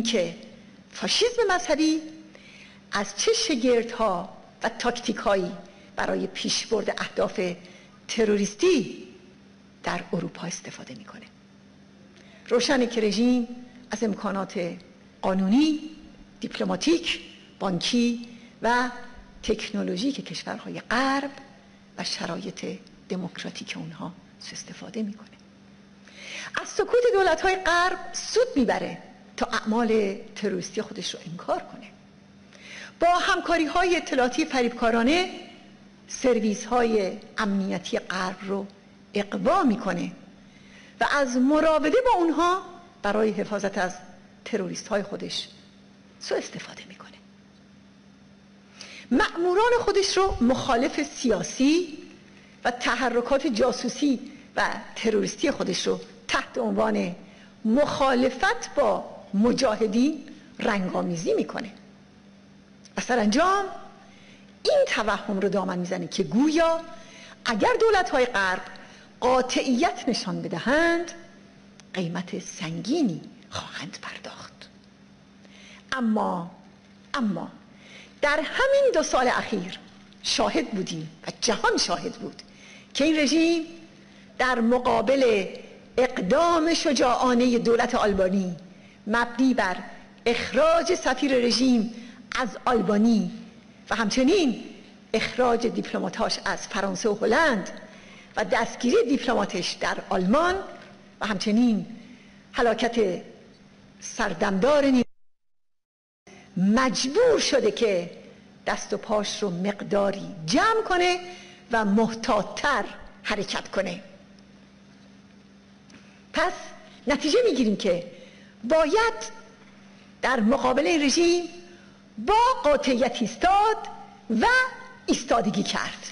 اینکه فاشیسم مذهبی از چه شگردها و تاکتیک هایی برای پیشبرد اهداف تروریستی در اروپا استفاده می‌کنه. روشنه که رژیم از امکانات قانونی دیپلماتیک بانکی و تکنولوژی که کشورهای غرب و شرایط دموکراتیک اونها استفاده می‌کنه. از سکوت دولت های غرب سود می‌بره. تا اعمال تروریستی خودش رو انکار کنه. با همکاری های اطلاعاتی فریبکارانه سرویس های امنیتی غرب رو اقوا می‌کنه و از مراوده با اونها برای حفاظت از تروریست های خودش سو استفاده می‌کنه. مأموران خودش رو مخالف سیاسی و تحرکات جاسوسی و تروریستی خودش رو تحت عنوان مخالفت با مجاهدین رنگامیزی می‌کنه. و سرانجام این توهم رو دامن می‌زنه که گویا اگر دولت های غرب قاطعیت نشان بدهند قیمت سنگینی خواهند پرداخت. اما اما در همین دو سال اخیر شاهد بودیم و جهان شاهد بود که این رژیم در مقابل اقدام شجاعانه دولت آلبانی مبنی بر اخراج سفیر رژیم از آلبانی و همچنین اخراج دیپلماتاش از فرانسه و هلند و دستگیری دیپلماتش در آلمان و همچنین حلاکت سردمدار مجبور شده که دست و پاش رو مقداری جمع کنه و محتاطتر حرکت کنه. پس نتیجه می‌گیریم که باید در مقابل رژیم با قاطعیت ایستاد و ایستادگی کرد.